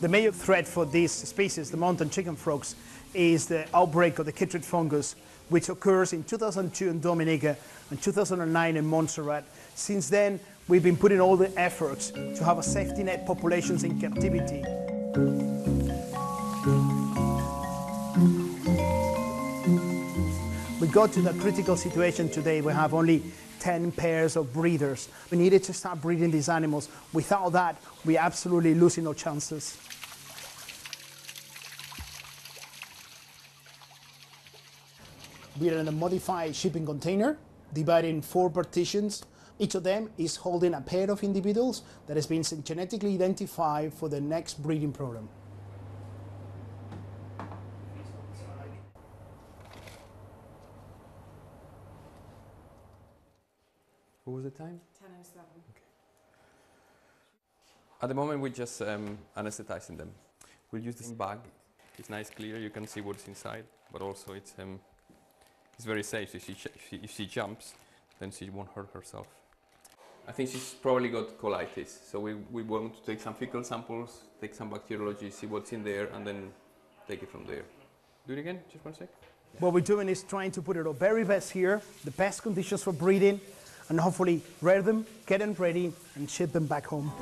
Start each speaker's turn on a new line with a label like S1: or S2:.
S1: The major threat for these species, the mountain chicken frogs, is the outbreak of the chytrid fungus, which occurs in 2002 in Dominica and 2009 in Montserrat. Since then, we've been putting all the efforts to have a safety net populations in captivity. Got to the critical situation today. We have only 10 pairs of breeders. We needed to start breeding these animals. Without that, we're absolutely losing our chances. We are in a modified shipping container, divided in four partitions. Each of them is holding a pair of individuals that has been genetically identified for the next breeding program.
S2: What was the time?
S3: 10.07.
S2: At the moment, we're just um, anesthetizing them. We'll use this bag. It's nice, clear. You can see what's inside, but also it's um, it's very safe. If she, if she if she jumps, then she won't hurt herself. I think she's probably got colitis, so we, we want to take some fecal samples, take some bacteriology, see what's in there, and then take it from there. Do it again, just one sec.
S1: What we're doing is trying to put it our very best here, the best conditions for breeding, and hopefully rear them, get them ready, and ship them back home.